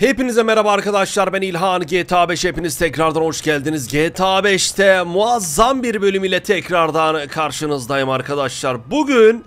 Hepinize merhaba arkadaşlar ben İlhan. GTA 5 hepiniz tekrardan hoş geldiniz. GTA 5'te muazzam bir bölüm ile tekrardan karşınızdayım arkadaşlar. Bugün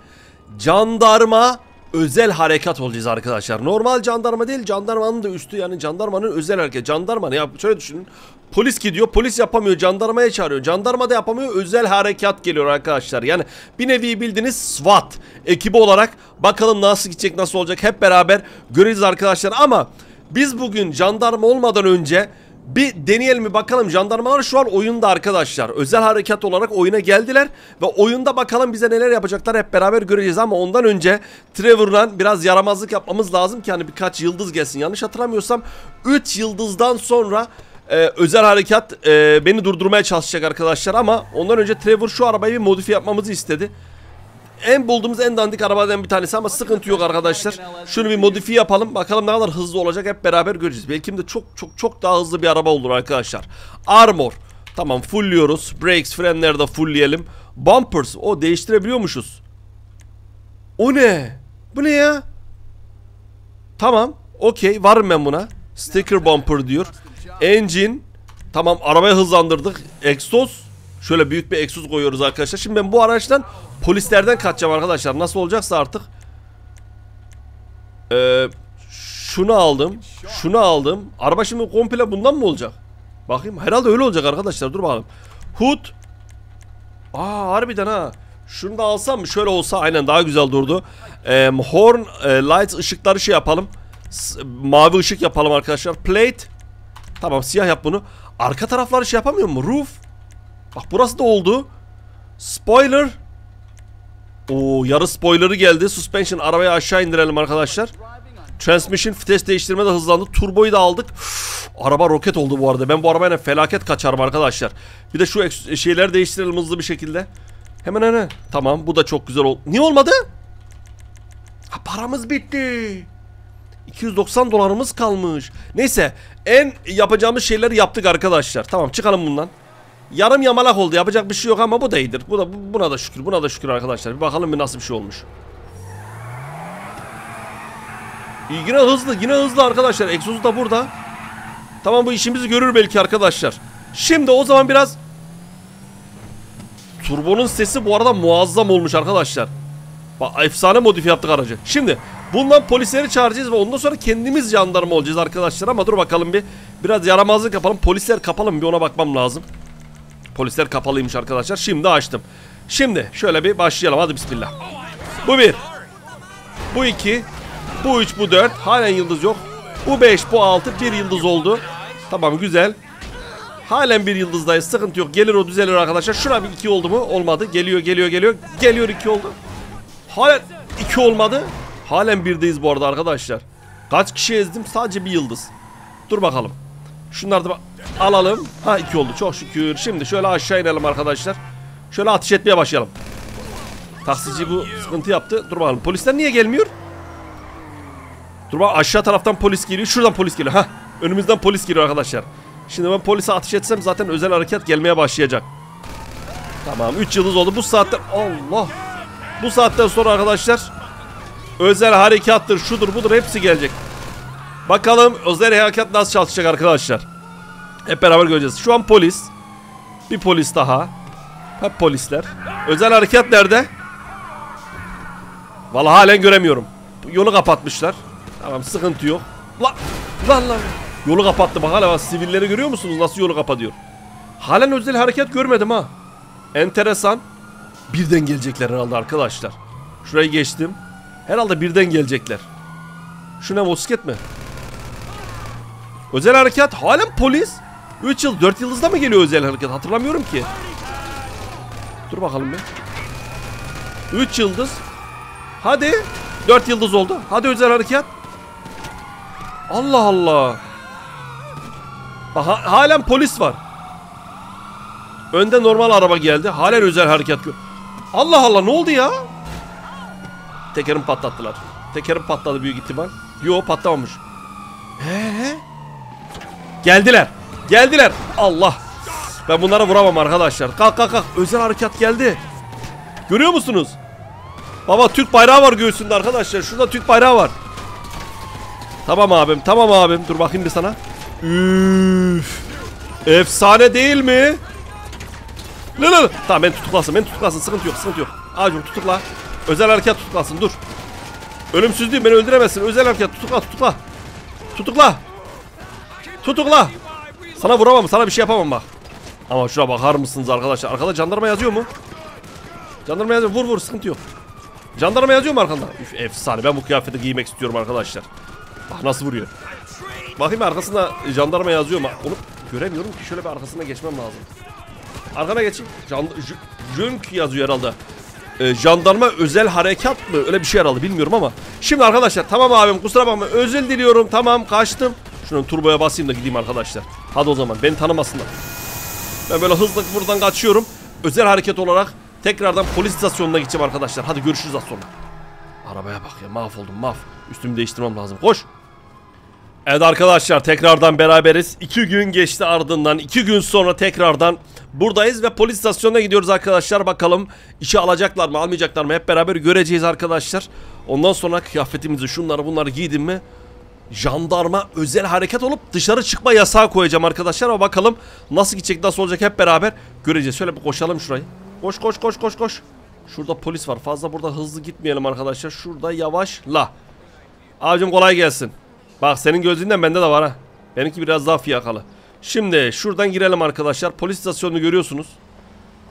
jandarma özel harekat olacağız arkadaşlar. Normal jandarma değil jandarmanın da üstü yani jandarmanın özel hareket. Jandarma ne yap şöyle düşünün. Polis gidiyor polis yapamıyor jandarmaya çağırıyor. Jandarma da yapamıyor özel harekat geliyor arkadaşlar. Yani bir nevi bildiğiniz SWAT ekibi olarak Bakalım nasıl gidecek nasıl olacak hep beraber göreceğiz arkadaşlar. Ama biz bugün jandarma olmadan önce bir deneyelim mi bakalım. Jandarmalar şu an oyunda arkadaşlar. Özel harekat olarak oyuna geldiler ve oyunda bakalım bize neler yapacaklar. Hep beraber göreceğiz ama ondan önce Trevor'dan biraz yaramazlık yapmamız lazım ki hani birkaç yıldız gelsin. Yanlış hatırlamıyorsam 3 yıldızdan sonra e, özel harekat e, beni durdurmaya çalışacak arkadaşlar ama ondan önce Trevor şu arabayı bir modifiye yapmamızı istedi en bulduğumuz en dandik arabadan bir tanesi ama sıkıntı yok arkadaşlar. Şunu bir modifiye yapalım. Bakalım ne kadar hızlı olacak hep beraber göreceğiz. Belki de çok çok çok daha hızlı bir araba olur arkadaşlar. Armor. Tamam fullliyoruz. Brakes, frenleri de fullleyelim. Bumpers. O değiştirebiliyormuşuz. O ne? Bu ne ya? Tamam. Okey. Varım ben buna. Sticker bumper diyor. Engine. Tamam arabayı hızlandırdık. Exhaust. Şöyle büyük bir egzoz koyuyoruz arkadaşlar. Şimdi ben bu araçtan polislerden kaçacağım arkadaşlar. Nasıl olacaksa artık. Ee, şunu aldım. Şunu aldım. Araba şimdi komple bundan mı olacak? Bakayım. Herhalde öyle olacak arkadaşlar. Dur bakalım. Hood. Aa harbiden ha. Şunu da alsam mı? Şöyle olsa aynen daha güzel durdu. Ee, horn e, light ışıkları şey yapalım. S mavi ışık yapalım arkadaşlar. Plate. Tamam siyah yap bunu. Arka tarafları şey yapamıyor mu? Roof. Bak burası da oldu. Spoiler. Oo yarı spoilerı geldi. Suspension arabayı aşağı indirelim arkadaşlar. Transmission vites değiştirme de hızlandı. Turboyu da aldık. Uf, araba roket oldu bu arada. Ben bu arabayla felaket kaçarım arkadaşlar. Bir de şu şeyleri değiştirelim hızlı bir şekilde. Hemen hemen. Tamam bu da çok güzel oldu. Niye olmadı? Ha, paramız bitti. 290 dolarımız kalmış. Neyse en yapacağımız şeyleri yaptık arkadaşlar. Tamam çıkalım bundan. Yarım yamalak oldu yapacak bir şey yok ama bu da iyidir. Bu da, buna da şükür buna da şükür arkadaşlar. Bir bakalım bir nasıl bir şey olmuş. Yine hızlı yine hızlı arkadaşlar. Egzozu da burada. Tamam bu işimizi görür belki arkadaşlar. Şimdi o zaman biraz Turbonun sesi bu arada muazzam olmuş arkadaşlar. Bak efsane modifiye yaptık aracı. Şimdi bundan polisleri çağıracağız ve ondan sonra kendimiz jandarma olacağız arkadaşlar ama dur bakalım bir biraz yaramazlık yapalım. Polisler kapalı mı bir ona bakmam lazım. Polisler kapalıymış arkadaşlar. Şimdi açtım. Şimdi şöyle bir başlayalım. Hadi bismillah. Bu bir. Bu iki. Bu üç. Bu dört. Halen yıldız yok. Bu beş. Bu altı. Bir yıldız oldu. Tamam güzel. Halen bir yıldızdayız. Sıkıntı yok. Gelir o düzelir arkadaşlar. Şuna bir iki oldu mu? Olmadı. Geliyor geliyor geliyor. Geliyor iki oldu. Halen iki olmadı. Halen birdeyiz bu arada arkadaşlar. Kaç kişi ezdim? Sadece bir yıldız. Dur bakalım. Şunları da alalım. Ha iki oldu çok şükür. Şimdi şöyle aşağı inelim arkadaşlar. Şöyle ateş etmeye başlayalım. Taksici bu sıkıntı yaptı. Dur bakalım polisler niye gelmiyor? Dur bak aşağı taraftan polis geliyor. Şuradan polis geliyor. Ha önümüzden polis geliyor arkadaşlar. Şimdi ben polise ateş etsem zaten özel hareket gelmeye başlayacak. Tamam 3 yıldız oldu. Bu saatten Allah. Bu saatten sonra arkadaşlar özel harekattır, şudur, budur hepsi gelecek. Bakalım özel harekat nasıl çalışacak arkadaşlar. Hep beraber göreceğiz. Şu an polis. Bir polis daha. Hep polisler. Özel harekat nerede? Vallahi halen göremiyorum. Yolu kapatmışlar. Tamam sıkıntı yok. Lan lan lan. Yolu kapattı bak hala sivilleri görüyor musunuz nasıl yolu kapatıyor. Halen özel hareket görmedim ha. Enteresan. Birden gelecekler herhalde arkadaşlar. Şurayı geçtim. Herhalde birden gelecekler. Şu ne motosiklet mi? Özel harekat halen polis. 3 yıl 4 yıldızda mı geliyor özel harekat hatırlamıyorum ki. Dur bakalım bir. 3 yıldız. Hadi. 4 yıldız oldu. Hadi özel harekat. Allah Allah. Bak halen polis var. Önde normal araba geldi. Halen özel harekat. Allah Allah ne oldu ya? Tekerim patlattılar. Tekerim patladı büyük ihtimal. Yo patlamamış. Eee? Geldiler. Geldiler. Allah. Ben bunlara vuramam arkadaşlar. Kalk kalk kalk. Özel harekat geldi. Görüyor musunuz? Baba Türk bayrağı var göğsünde arkadaşlar. Şurada Türk bayrağı var. Tamam abim tamam abim. Dur bakayım bir sana. Üf. Efsane değil mi? Ne ne? Tamam ben tutuklasın ben tutuklasın sıkıntı yok sıkıntı yok. Abicim tutukla. Özel harekat tutuklasın dur. Ölümsüz değil beni öldüremezsin. Özel harekat tutukla tutukla. Tutukla. Tutukla. Sana vuramam sana bir şey yapamam bak. Ama şuna bakar mısınız arkadaşlar? Arkada jandarma yazıyor mu? Jandarma yazıyor. Vur vur sıkıntı yok. Jandarma yazıyor mu arkanda? Üf, efsane. Ben bu kıyafeti giymek istiyorum arkadaşlar. Bak nasıl vuruyor. Bakayım arkasında jandarma yazıyor mu? Onu göremiyorum ki. Şöyle bir arkasına geçmem lazım. Arkana geçeyim. Jand J- Jünk yazıyor herhalde. Ee, jandarma özel harekat mı? Öyle bir şey herhalde bilmiyorum ama. Şimdi arkadaşlar tamam abim kusura bakma. Özür diliyorum. Tamam kaçtım. Şunun turboya basayım da gideyim arkadaşlar. Hadi o zaman beni tanımasınlar. Ben böyle hızlı buradan kaçıyorum. Özel hareket olarak tekrardan polis istasyonuna gideceğim arkadaşlar. Hadi görüşürüz az sonra. Arabaya bak ya mahvoldum mahv. Üstümü değiştirmem lazım. Koş. Evet arkadaşlar tekrardan beraberiz. İki gün geçti ardından. iki gün sonra tekrardan buradayız ve polis istasyonuna gidiyoruz arkadaşlar. Bakalım işe alacaklar mı almayacaklar mı hep beraber göreceğiz arkadaşlar. Ondan sonra kıyafetimizi şunları bunları giydim mi jandarma özel hareket olup dışarı çıkma yasağı koyacağım arkadaşlar. Ama bakalım nasıl gidecek nasıl olacak hep beraber göreceğiz. Şöyle bir koşalım şurayı. Koş koş koş koş koş. Şurada polis var. Fazla burada hızlı gitmeyelim arkadaşlar. Şurada yavaşla. Abicim kolay gelsin. Bak senin gözlüğünden bende de var ha. Benimki biraz daha fiyakalı. Şimdi şuradan girelim arkadaşlar. Polis istasyonunu görüyorsunuz.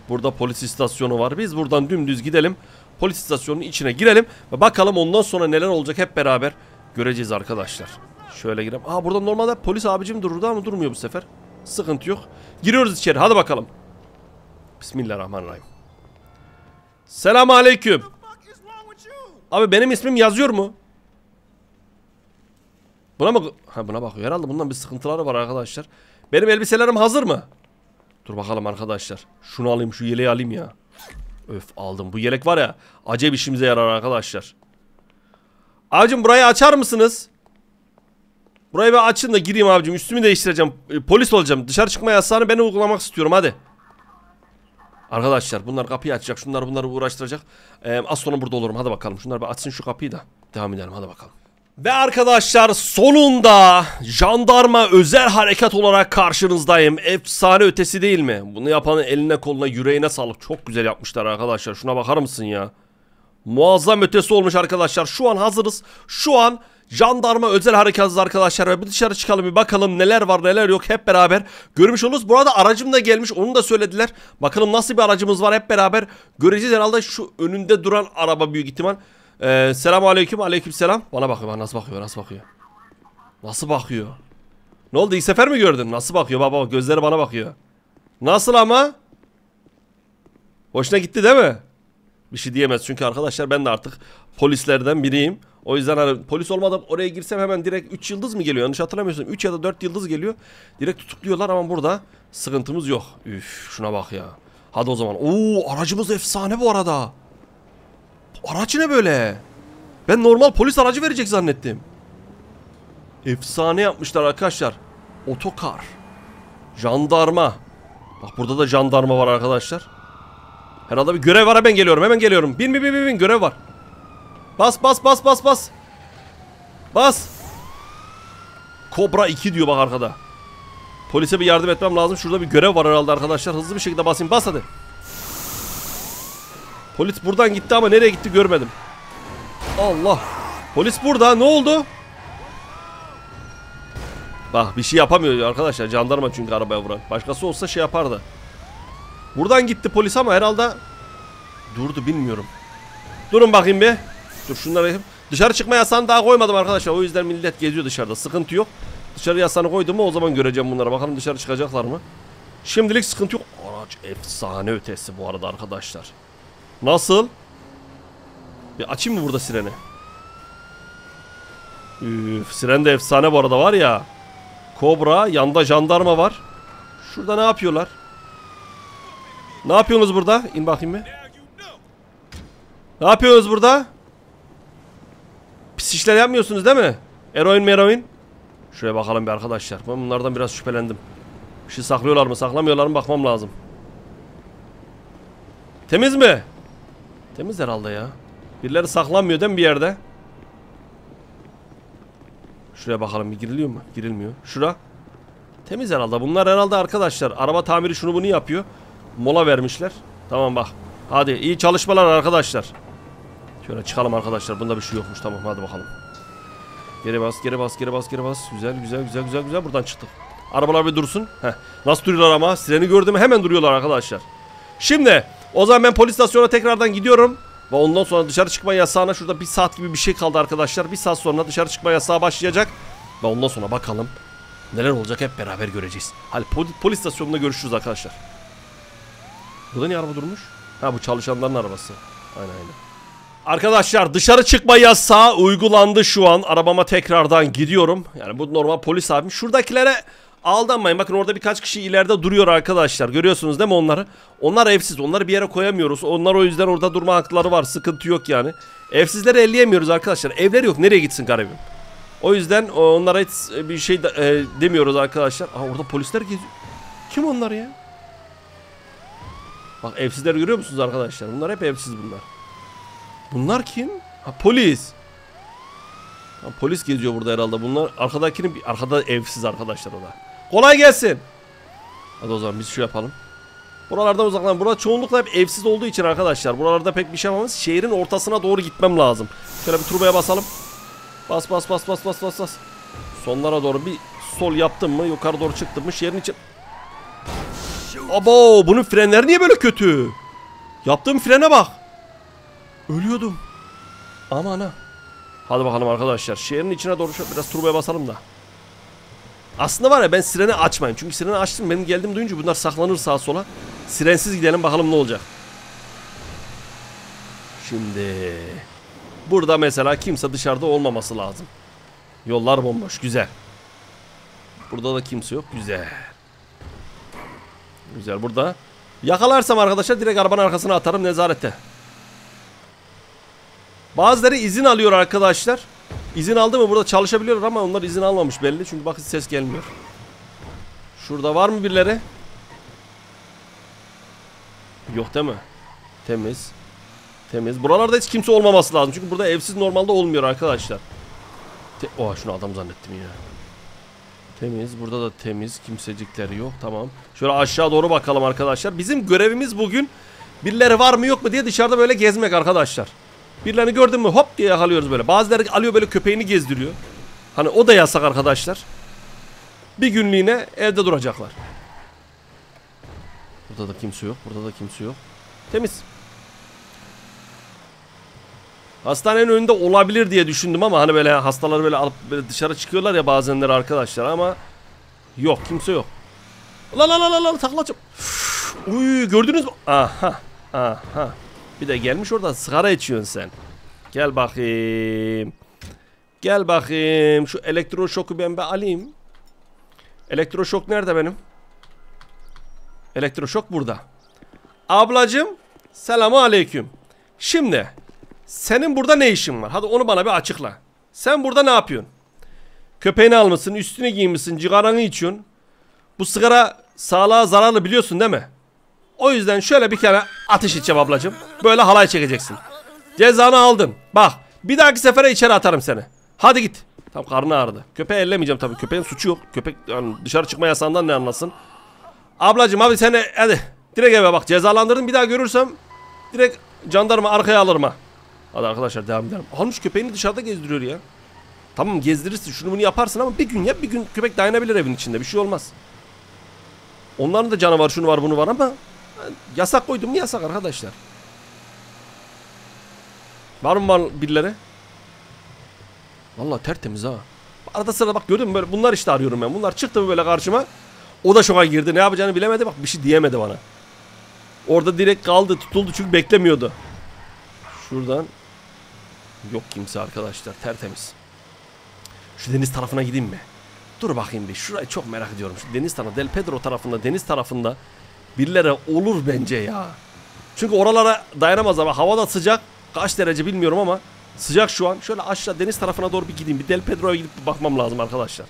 Burada polis istasyonu var. Biz buradan dümdüz gidelim. Polis istasyonunun içine girelim. Ve bakalım ondan sonra neler olacak hep beraber göreceğiz arkadaşlar. Şöyle girelim. Aa burada normalde polis abicim dururdu ama durmuyor bu sefer. Sıkıntı yok. Giriyoruz içeri. Hadi bakalım. Bismillahirrahmanirrahim. Selamun aleyküm. Abi benim ismim yazıyor mu? Buna mı? Ha buna bakıyor. Herhalde bundan bir sıkıntıları var arkadaşlar. Benim elbiselerim hazır mı? Dur bakalım arkadaşlar. Şunu alayım, şu yeleği alayım ya. Öf aldım. Bu yelek var ya, acayip işimize yarar arkadaşlar. Abicim burayı açar mısınız? Burayı bir açın da gireyim abicim. Üstümü değiştireceğim. E, polis olacağım. Dışarı çıkma yasağını ben uygulamak istiyorum hadi. Arkadaşlar bunlar kapıyı açacak. Şunlar bunları uğraştıracak. Ee, az sonra burada olurum. Hadi bakalım. Şunlar bir açsın şu kapıyı da. Devam edelim hadi bakalım. Ve arkadaşlar sonunda jandarma özel harekat olarak karşınızdayım. Efsane ötesi değil mi? Bunu yapanın eline koluna yüreğine sağlık. Çok güzel yapmışlar arkadaşlar. Şuna bakar mısın ya? Muazzam ötesi olmuş arkadaşlar. Şu an hazırız. Şu an jandarma özel harekatız arkadaşlar. Bir dışarı çıkalım bir bakalım neler var neler yok hep beraber görmüş oluruz. Burada aracım da gelmiş onu da söylediler. Bakalım nasıl bir aracımız var hep beraber göreceğiz. Herhalde şu önünde duran araba büyük ihtimal. Ee, selamun aleyküm aleyküm selam. Bana bakıyor bana nasıl bakıyor nasıl bakıyor. Nasıl bakıyor? Ne oldu ilk sefer mi gördün? Nasıl bakıyor baba gözleri bana bakıyor. Nasıl ama? Hoşuna gitti değil mi? Bir şey diyemez çünkü arkadaşlar ben de artık polislerden biriyim. O yüzden hani polis olmadan oraya girsem hemen direkt 3 yıldız mı geliyor? Yanlış hatırlamıyorsam 3 ya da 4 yıldız geliyor. Direkt tutukluyorlar ama burada sıkıntımız yok. Üf şuna bak ya. Hadi o zaman. Oo aracımız efsane bu arada. Araç ne böyle? Ben normal polis aracı verecek zannettim. Efsane yapmışlar arkadaşlar. Otokar. Jandarma. Bak burada da jandarma var arkadaşlar. Herhalde bir görev var hemen geliyorum hemen geliyorum. Bin bin bin bin, bin görev var. Bas bas bas bas bas. Bas. Kobra 2 diyor bak arkada. Polise bir yardım etmem lazım. Şurada bir görev var herhalde arkadaşlar. Hızlı bir şekilde basayım. Bas hadi. Polis buradan gitti ama nereye gitti görmedim. Allah. Polis burada. Ne oldu? Bak bir şey yapamıyor arkadaşlar. Jandarma çünkü arabaya vuran. Başkası olsa şey yapardı. Buradan gitti polis ama herhalde durdu bilmiyorum. Durun bakayım bir. Dur şunları yapayım. Dışarı çıkma yasağını daha koymadım arkadaşlar. O yüzden millet geziyor dışarıda. Sıkıntı yok. Dışarı yasağını koydum mu o zaman göreceğim bunları. Bakalım dışarı çıkacaklar mı? Şimdilik sıkıntı yok. Araç efsane ötesi bu arada arkadaşlar. Nasıl? Bir açayım mı burada sireni? Üf, siren de efsane bu arada var ya. Kobra, yanda jandarma var. Şurada ne yapıyorlar? Ne yapıyorsunuz burada? İn bakayım bir. Ne yapıyorsunuz burada? Pis işler yapmıyorsunuz değil mi? Eroin meroin. Şuraya bakalım bir arkadaşlar. Ben bunlardan biraz şüphelendim. Bir şey saklıyorlar mı saklamıyorlar mı bakmam lazım. Temiz mi? Temiz herhalde ya. Birileri saklanmıyor değil mi bir yerde? Şuraya bakalım bir giriliyor mu? Girilmiyor. Şura. Temiz herhalde. Bunlar herhalde arkadaşlar. Araba tamiri şunu bunu yapıyor. Mola vermişler. Tamam bak. Hadi iyi çalışmalar arkadaşlar. Şöyle çıkalım arkadaşlar. Bunda bir şey yokmuş. Tamam hadi bakalım. Geri bas, geri bas, geri bas, geri bas. Güzel, güzel, güzel, güzel, güzel. Buradan çıktık. Arabalar bir dursun. Heh. Nasıl duruyorlar ama? Sireni gördüm hemen duruyorlar arkadaşlar. Şimdi o zaman ben polis istasyonuna tekrardan gidiyorum. Ve ondan sonra dışarı çıkma yasağına şurada bir saat gibi bir şey kaldı arkadaşlar. Bir saat sonra dışarı çıkma yasağı başlayacak. Ve ondan sonra bakalım neler olacak hep beraber göreceğiz. Hadi poli- polis istasyonunda görüşürüz arkadaşlar. Burada niye araba durmuş? Ha bu çalışanların arabası. Aynen aynen. Arkadaşlar dışarı çıkma yasağı uygulandı şu an. Arabama tekrardan gidiyorum. Yani bu normal polis abim. Şuradakilere aldanmayın. Bakın orada birkaç kişi ileride duruyor arkadaşlar. Görüyorsunuz değil mi onları? Onlar evsiz. Onları bir yere koyamıyoruz. Onlar o yüzden orada durma hakları var. Sıkıntı yok yani. Evsizleri elleyemiyoruz arkadaşlar. Evleri yok. Nereye gitsin garibim? O yüzden onlara hiç bir şey e, demiyoruz arkadaşlar. Aa orada polisler geziyor. Kim onlar ya? Bak evsizleri görüyor musunuz arkadaşlar? Bunlar hep evsiz bunlar. Bunlar kim? Ha polis. Ha, polis geziyor burada herhalde. Bunlar arkadakinin arkada evsiz arkadaşlar o da. Kolay gelsin. Hadi o zaman biz şu yapalım. Buralardan uzaklan. Burada çoğunlukla hep evsiz olduğu için arkadaşlar. Buralarda pek bir şey yapamaz. Şehrin ortasına doğru gitmem lazım. Şöyle bir turbaya basalım. Bas bas bas bas bas bas bas. Sonlara doğru bir sol yaptım mı yukarı doğru çıktım mı şehrin için. Abo bunun frenleri niye böyle kötü? Yaptığım frene bak. Ölüyordum. Aman ha. Hadi bakalım arkadaşlar. Şehrin içine doğru biraz turboya basalım da. Aslında var ya ben sireni açmayayım. Çünkü sireni açtım benim geldim duyunca bunlar saklanır sağa sola. Sirensiz gidelim bakalım ne olacak. Şimdi burada mesela kimse dışarıda olmaması lazım. Yollar bomboş güzel. Burada da kimse yok güzel. Güzel burada. Yakalarsam arkadaşlar direkt arabanın arkasına atarım nezarette. Bazıları izin alıyor arkadaşlar. İzin aldı mı burada çalışabiliyorlar ama onlar izin almamış belli. Çünkü bakın ses gelmiyor. Şurada var mı birileri? Yok değil mi? Temiz. Temiz. Buralarda hiç kimse olmaması lazım. Çünkü burada evsiz normalde olmuyor arkadaşlar. Te Oha şunu adam zannettim ya. Temiz. Burada da temiz. Kimsecikleri yok. Tamam. Şöyle aşağı doğru bakalım arkadaşlar. Bizim görevimiz bugün birileri var mı yok mu diye dışarıda böyle gezmek arkadaşlar. Birilerini gördün mü hop diye yakalıyoruz böyle. Bazıları alıyor böyle köpeğini gezdiriyor. Hani o da yasak arkadaşlar. Bir günlüğüne evde duracaklar. Burada da kimse yok. Burada da kimse yok. Temiz. Hastanenin önünde olabilir diye düşündüm ama hani böyle hastaları böyle alıp böyle dışarı çıkıyorlar ya bazenleri arkadaşlar ama yok kimse yok. La la la la la taklacım. Uy gördünüz mü? Aha. Aha. Bir de gelmiş orada sigara içiyorsun sen. Gel bakayım. Gel bakayım. Şu elektroşoku ben bir alayım. Elektroşok nerede benim? Elektroşok burada. Ablacım selamu aleyküm. Şimdi senin burada ne işin var? Hadi onu bana bir açıkla. Sen burada ne yapıyorsun? Köpeğini almışsın, üstüne giymişsin, cigaranı içiyorsun. Bu sigara sağlığa zararlı biliyorsun değil mi? O yüzden şöyle bir kere ateş içeceğim ablacığım. Böyle halay çekeceksin. Cezanı aldın. Bak bir dahaki sefere içeri atarım seni. Hadi git. Tam karnı ağrıdı. Köpeği ellemeyeceğim tabii. Köpeğin suçu yok. Köpek yani dışarı çıkma yasağından ne anlasın. Ablacığım abi seni hadi. Direkt eve bak cezalandırdım bir daha görürsem direkt jandarma arkaya alırım ha. Hadi arkadaşlar devam edelim. Almış köpeğini dışarıda gezdiriyor ya. Tamam gezdirirsin şunu bunu yaparsın ama bir gün yap bir gün köpek dayanabilir evin içinde bir şey olmaz. Onların da canı var şunu var bunu var ama yasak koydum mu yasak arkadaşlar. Var mı var birileri? Vallahi tertemiz ha. Arada sırada bak gördün mü böyle bunlar işte arıyorum ben. Bunlar çıktı mı böyle karşıma. O da şoka girdi. Ne yapacağını bilemedi. Bak bir şey diyemedi bana. Orada direkt kaldı. Tutuldu çünkü beklemiyordu. Şuradan. Yok kimse arkadaşlar. Tertemiz. Şu deniz tarafına gideyim mi? Dur bakayım bir. Şurayı çok merak ediyorum. Şu deniz tarafı. Del Pedro tarafında. Deniz tarafında. Birileri olur bence ya. Çünkü oralara dayanamaz ama hava da sıcak. Kaç derece bilmiyorum ama sıcak şu an. Şöyle aşağı deniz tarafına doğru bir gideyim. Bir Del Pedro'ya gidip bir bakmam lazım arkadaşlar.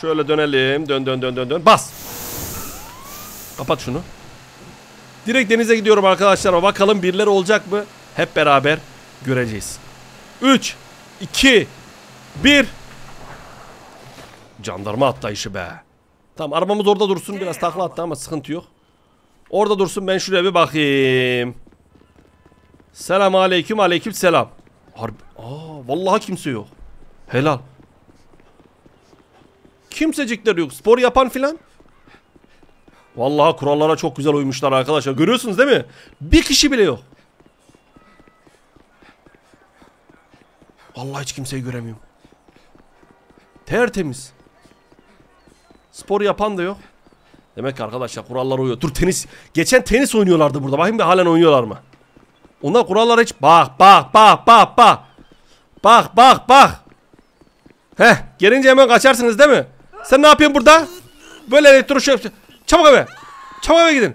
Şöyle dönelim. Dön dön dön dön dön. Bas. Kapat şunu. Direkt denize gidiyorum arkadaşlar. Bakalım birileri olacak mı? Hep beraber göreceğiz. 3 2 Bir. Jandarma atlayışı be. Tamam arabamız orada dursun. Biraz takla attı ama sıkıntı yok. Orada dursun ben şuraya bir bakayım. Selam aleyküm aleyküm selam. Harbi. Aa vallahi kimse yok. Helal. Kimsecikler yok. Spor yapan filan. Vallahi kurallara çok güzel uymuşlar arkadaşlar. Görüyorsunuz değil mi? Bir kişi bile yok. Vallahi hiç kimseyi göremiyorum. Tertemiz. Spor yapan da yok. Demek ki arkadaşlar kurallara uyuyor. Dur tenis. Geçen tenis oynuyorlardı burada. Bakayım bir halen oynuyorlar mı? Onlar kurallara hiç... Bak bak bak bak bak. Bak bak bak. Heh gelince hemen kaçarsınız değil mi? Sen ne yapıyorsun burada? Böyle elektroşok... Çabuk eve. Çabuk eve gidin.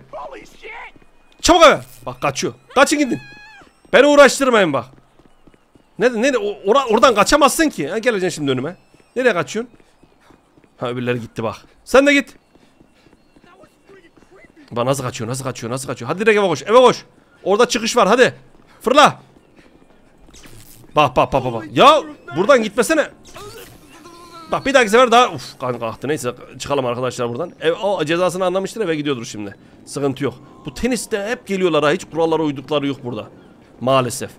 Çabuk eve. Bak kaçıyor. Kaçın gidin. Beni uğraştırmayın bak. Ne ne o- ora- oradan kaçamazsın ki. Ha, geleceksin şimdi önüme. Nereye kaçıyorsun? Ha öbürleri gitti bak. Sen de git. Bak nasıl kaçıyor nasıl kaçıyor nasıl kaçıyor. Hadi direkt eve koş eve koş. Orada çıkış var hadi. Fırla. Bak bak bak. bak. Ya buradan gitmesene. Bak bir dahaki sefer daha uf kan kalktı. Neyse çıkalım arkadaşlar buradan. Ev, o cezasını anlamıştır eve gidiyordur şimdi. Sıkıntı yok. Bu teniste hep geliyorlar ha. Hiç kurallara uydukları yok burada. Maalesef.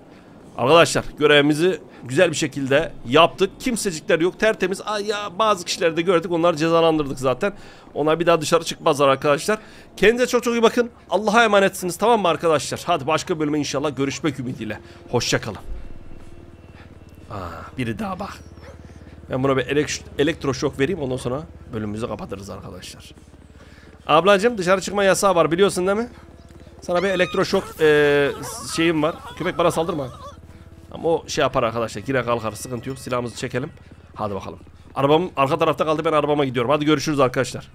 Arkadaşlar görevimizi güzel bir şekilde yaptık. Kimsecikler yok. Tertemiz. Ay ya bazı kişileri de gördük. Onları cezalandırdık zaten. Onlar bir daha dışarı çıkmazlar arkadaşlar. Kendinize çok çok iyi bakın. Allah'a emanetsiniz tamam mı arkadaşlar? Hadi başka bölüme inşallah görüşmek ümidiyle. Hoşçakalın. Aa, biri daha bak. Ben buna bir elek- elektroşok vereyim ondan sonra bölümümüzü kapatırız arkadaşlar. Ablacım dışarı çıkma yasağı var biliyorsun değil mi? Sana bir elektroşok eee, şeyim var. Köpek bana saldırma. Ama o şey yapar arkadaşlar. Girer kalkar sıkıntı yok. Silahımızı çekelim. Hadi bakalım. Arabam arka tarafta kaldı ben arabama gidiyorum. Hadi görüşürüz arkadaşlar.